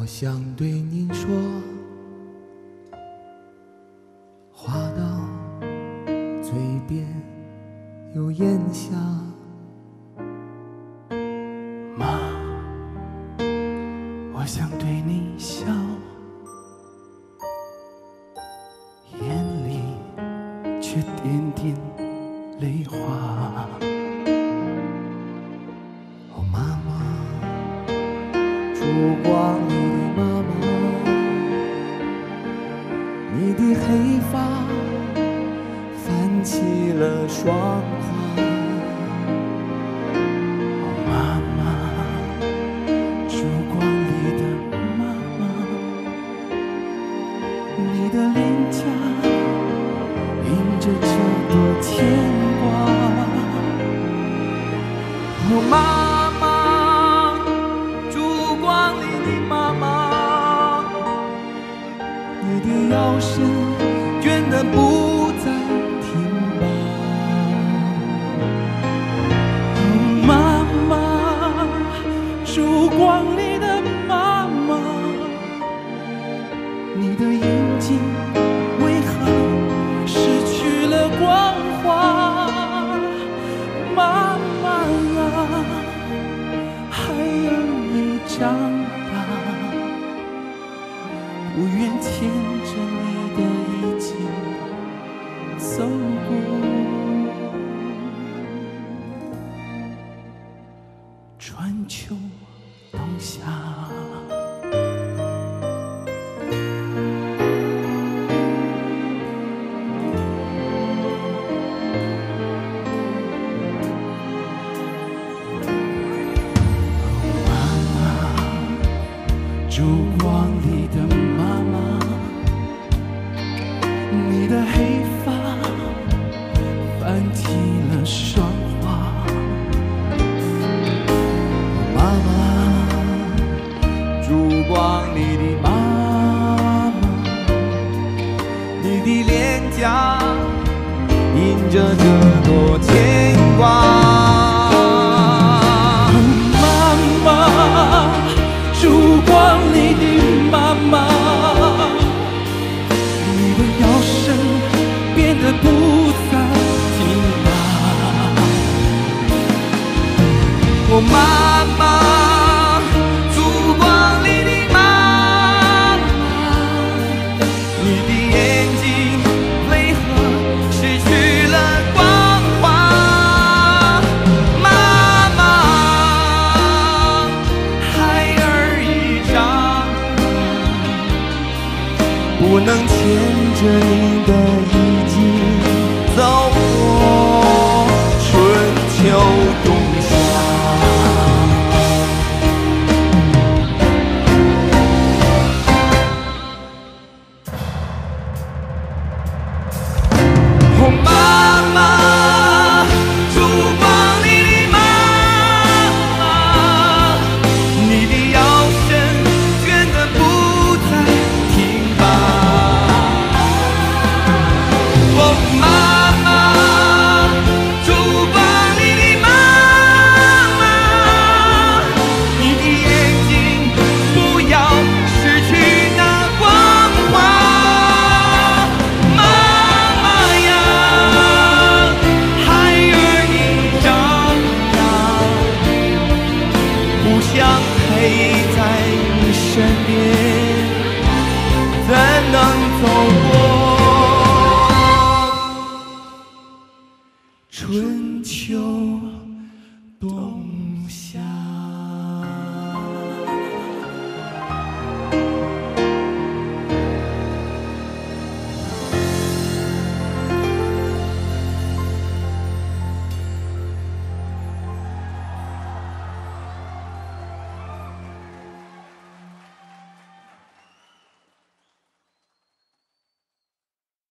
我想对您说，话到嘴边又咽下。妈，我想对你笑，眼里却点点泪花。哦，妈妈。烛光了霜花。哦，妈妈，烛光里的妈妈，你的脸颊映着这朵牵挂。哦，妈妈。烛光里的妈妈，你的腰身已的黑发泛起了霜花。妈妈，烛光里的妈妈，你的脸颊印着这朵牵我，妈妈，烛光里的妈妈，你的眼睛为何失去了光华？妈妈，孩儿已长大，不能牵着你的衣襟想陪在你身边怎能走过？春秋冬